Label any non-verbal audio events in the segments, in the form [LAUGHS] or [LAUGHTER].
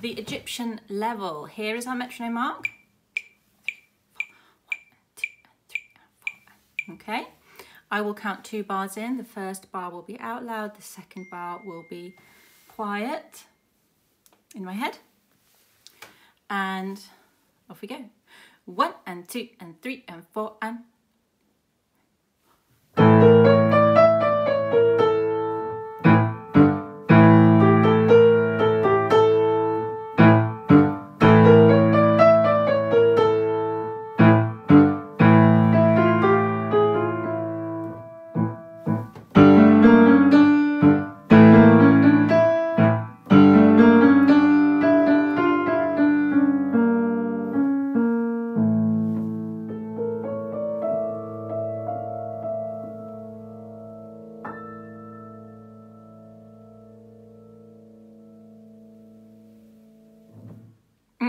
the Egyptian level. Here is our metronome mark. Okay, I will count two bars in. The first bar will be out loud, the second bar will be quiet in my head. And off we go. One and two and three and four and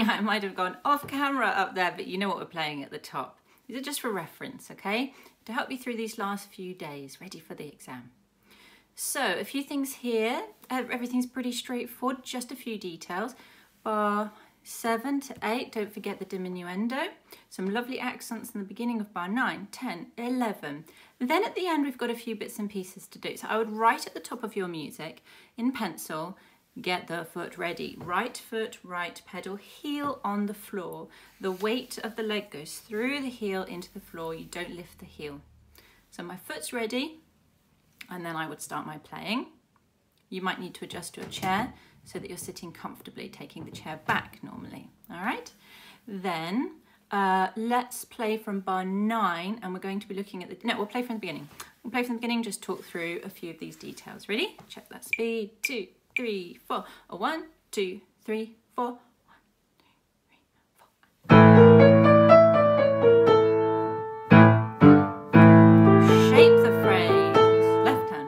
[LAUGHS] I might have gone off camera up there, but you know what we're playing at the top. These are just for reference, okay? To help you through these last few days, ready for the exam. So a few things here. Everything's pretty straightforward, just a few details. Bar 7 to 8, don't forget the diminuendo. Some lovely accents in the beginning of bar 9, 10, 11. Then at the end we've got a few bits and pieces to do. So I would write at the top of your music in pencil Get the foot ready. Right foot, right pedal, heel on the floor. The weight of the leg goes through the heel into the floor. You don't lift the heel. So my foot's ready, and then I would start my playing. You might need to adjust your chair so that you're sitting comfortably, taking the chair back normally. All right? Then uh, let's play from bar nine, and we're going to be looking at the, no, we'll play from the beginning. We'll play from the beginning, just talk through a few of these details. Ready? Check that speed, two, three, four. A one, two, three, four. Shape the phrase. Left hand.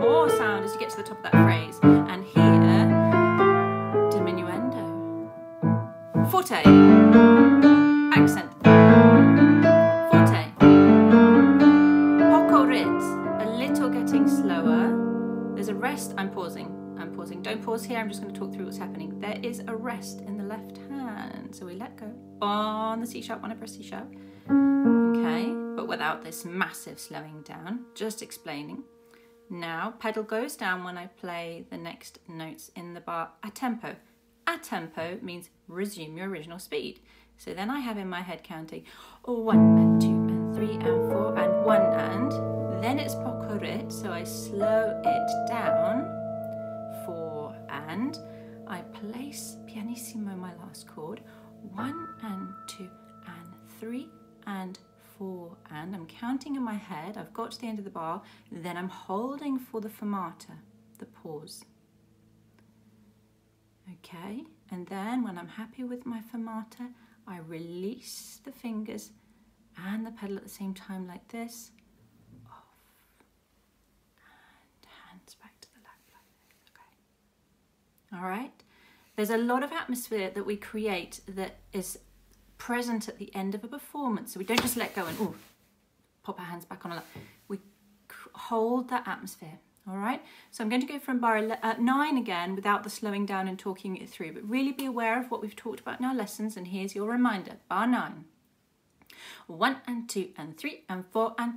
More sound as you get to the top of that phrase. Pause here. I'm just going to talk through what's happening. There is a rest in the left hand. So we let go on the C sharp when I press C sharp. Okay, but without this massive slowing down. Just explaining. Now, pedal goes down when I play the next notes in the bar a tempo. A tempo means resume your original speed. So then I have in my head counting one and two and three and four and one and One and two and three and four and I'm counting in my head. I've got to the end of the bar. Then I'm holding for the fermata, the pause. Okay, and then when I'm happy with my fermata, I release the fingers and the pedal at the same time like this Okay, All right. There's a lot of atmosphere that we create that is present at the end of a performance. So we don't just let go and oh, pop our hands back on. We hold that atmosphere. All right. So I'm going to go from bar uh, nine again without the slowing down and talking it through, but really be aware of what we've talked about in our lessons. And here's your reminder, bar nine. One and two and three and four and